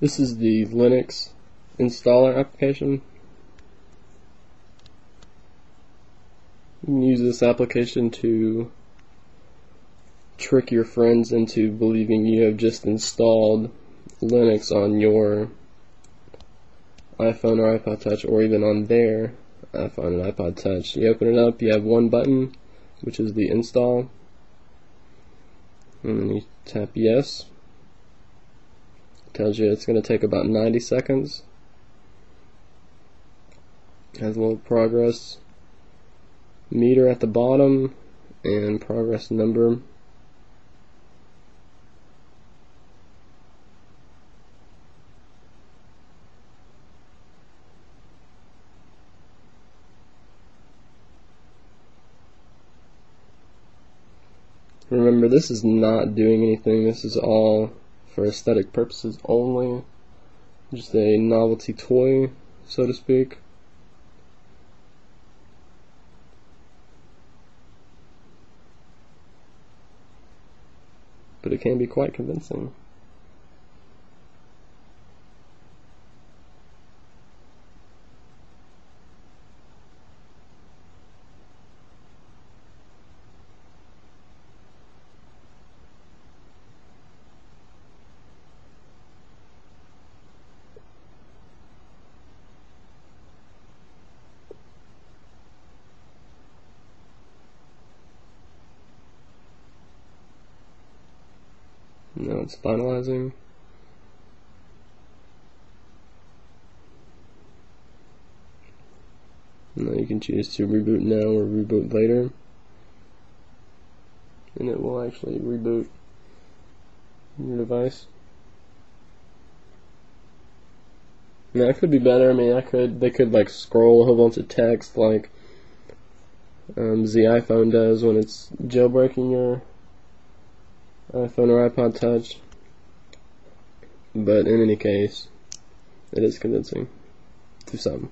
This is the Linux installer application. You can use this application to trick your friends into believing you have just installed Linux on your iPhone or iPod Touch or even on their iPhone and iPod Touch. You open it up, you have one button, which is the install, and then you tap yes. Tells you it's going to take about 90 seconds. Has a little progress meter at the bottom and progress number Remember, this is not doing anything. This is all for aesthetic purposes only. Just a novelty toy, so to speak. But it can be quite convincing. Now it's finalizing. Now you can choose to reboot now or reboot later. And it will actually reboot your device. It could be better. I mean, I could they could like scroll a whole bunch of text like um, the iPhone does when it's jailbreaking your iPhone or iPod Touch. But in any case, it is convincing to some.